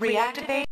Reactivate.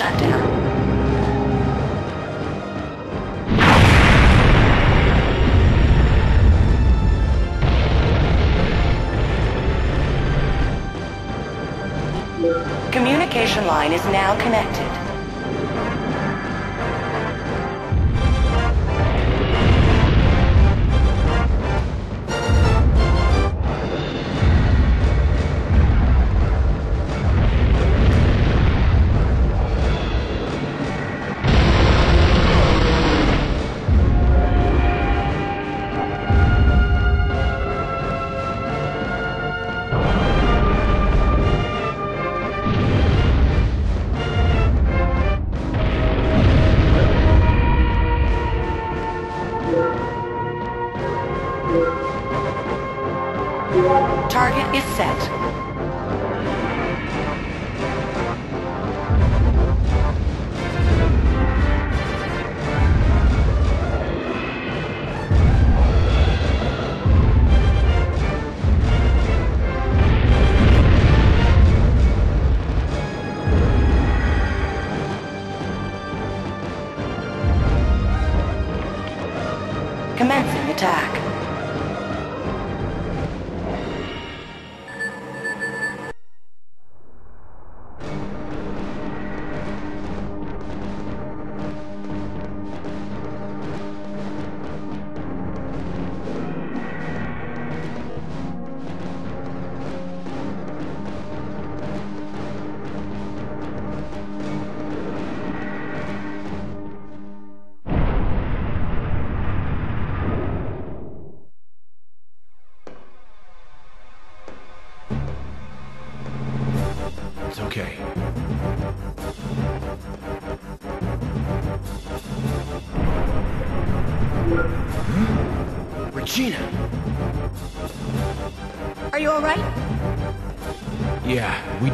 shut down. Communication line is now connected.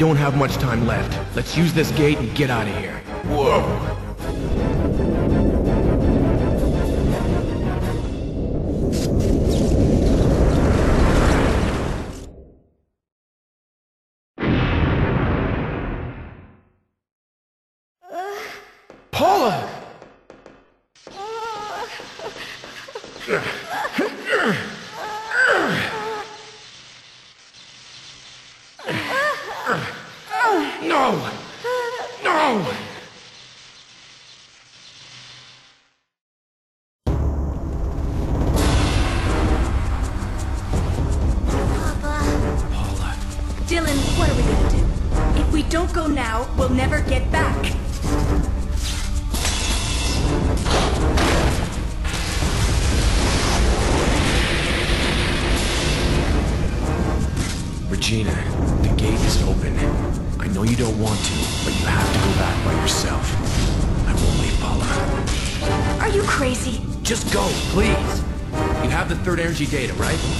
don't have much time left. Let's use this gate and get out of here. Whoa! Paula! energy data, right?